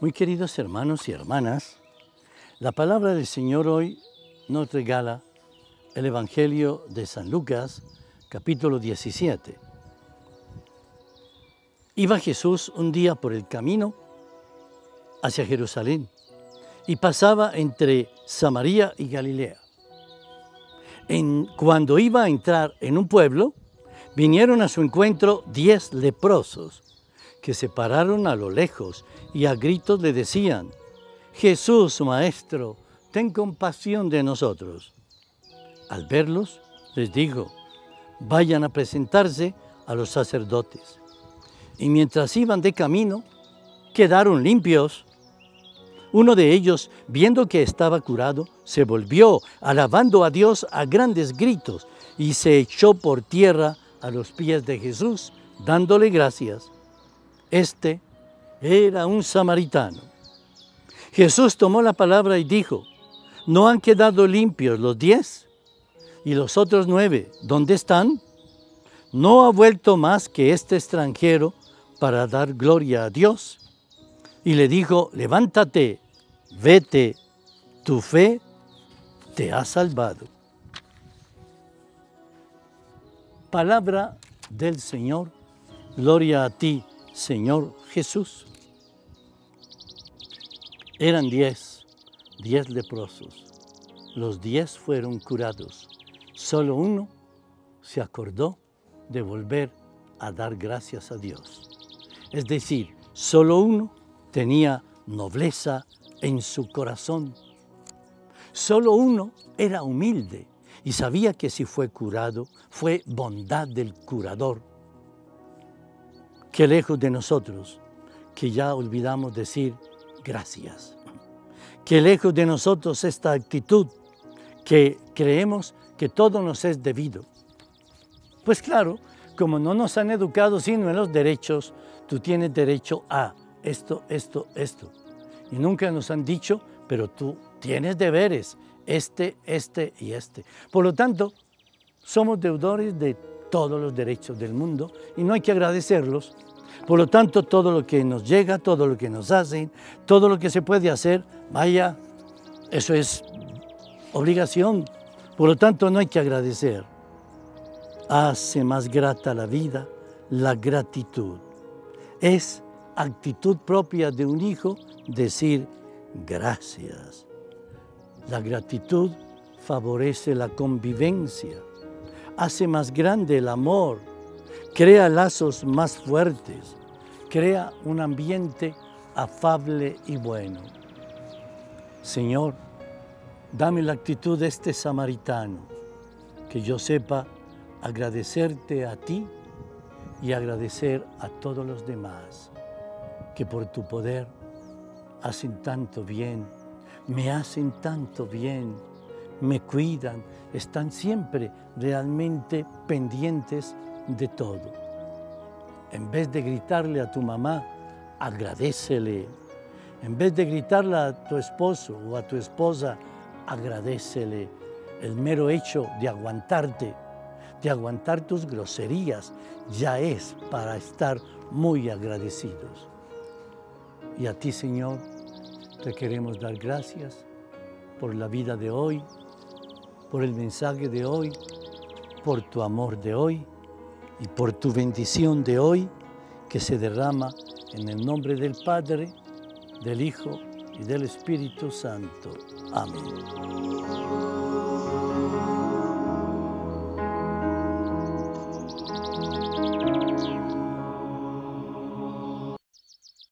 Muy queridos hermanos y hermanas, la palabra del Señor hoy nos regala el Evangelio de San Lucas, capítulo 17. Iba Jesús un día por el camino hacia Jerusalén y pasaba entre Samaria y Galilea. Cuando iba a entrar en un pueblo, vinieron a su encuentro diez leprosos que se pararon a lo lejos y a gritos le decían, Jesús, Maestro, ten compasión de nosotros. Al verlos, les dijo, vayan a presentarse a los sacerdotes. Y mientras iban de camino, quedaron limpios. Uno de ellos, viendo que estaba curado, se volvió, alabando a Dios a grandes gritos, y se echó por tierra a los pies de Jesús, dándole gracias. Este era un samaritano. Jesús tomó la palabra y dijo, ¿no han quedado limpios los diez? ¿Y los otros nueve, dónde están? ¿No ha vuelto más que este extranjero para dar gloria a Dios? Y le dijo, levántate, vete, tu fe te ha salvado. Palabra del Señor, gloria a ti, Señor Jesús. Eran diez, diez leprosos. Los diez fueron curados. Solo uno se acordó de volver a dar gracias a Dios. Es decir, solo uno tenía nobleza en su corazón. Solo uno era humilde y sabía que si fue curado fue bondad del curador Qué lejos de nosotros que ya olvidamos decir gracias. Qué lejos de nosotros esta actitud que creemos que todo nos es debido. Pues claro, como no nos han educado sino en los derechos, tú tienes derecho a esto, esto, esto. Y nunca nos han dicho, pero tú tienes deberes, este, este y este. Por lo tanto, somos deudores de todos los derechos del mundo y no hay que agradecerlos por lo tanto, todo lo que nos llega, todo lo que nos hacen, todo lo que se puede hacer, vaya, eso es obligación. Por lo tanto, no hay que agradecer. Hace más grata la vida la gratitud. Es actitud propia de un hijo decir gracias. La gratitud favorece la convivencia, hace más grande el amor, crea lazos más fuertes, crea un ambiente afable y bueno. Señor, dame la actitud de este samaritano, que yo sepa agradecerte a ti y agradecer a todos los demás, que por tu poder hacen tanto bien, me hacen tanto bien, me cuidan, están siempre realmente pendientes de todo. En vez de gritarle a tu mamá, agradecele. En vez de gritarle a tu esposo o a tu esposa, agradecele el mero hecho de aguantarte, de aguantar tus groserías, ya es para estar muy agradecidos. Y a ti, Señor, te queremos dar gracias por la vida de hoy, por el mensaje de hoy, por tu amor de hoy y por tu bendición de hoy que se derrama en el nombre del Padre, del Hijo y del Espíritu Santo. Amén.